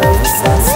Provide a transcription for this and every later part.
Ghosts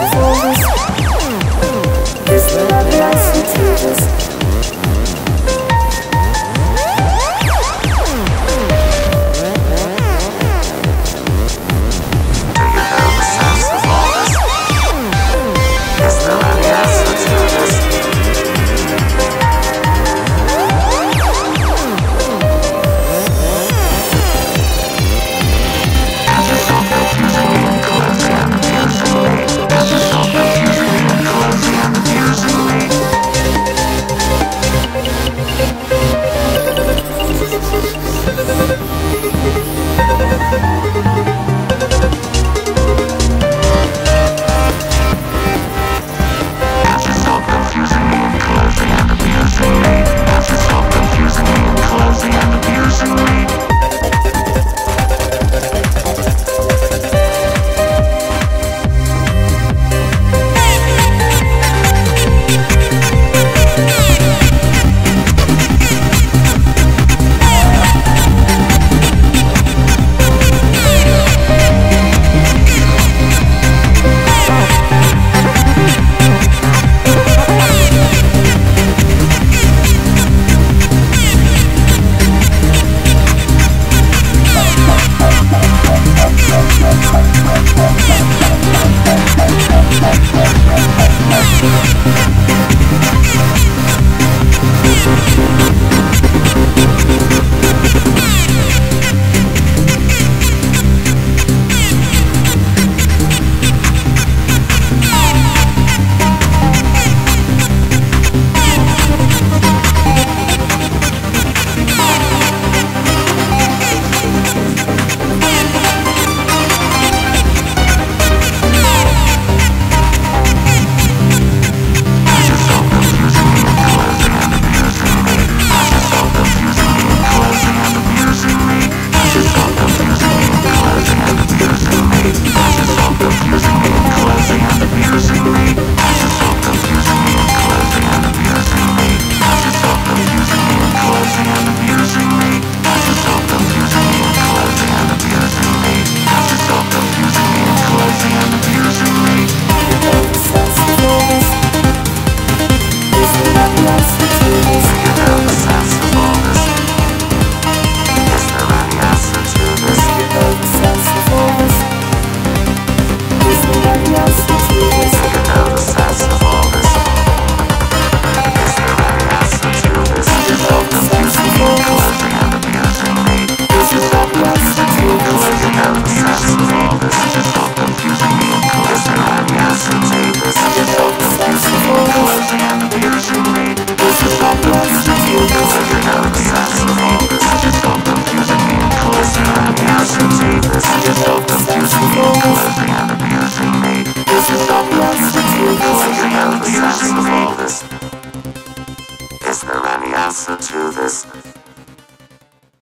Pleasure now.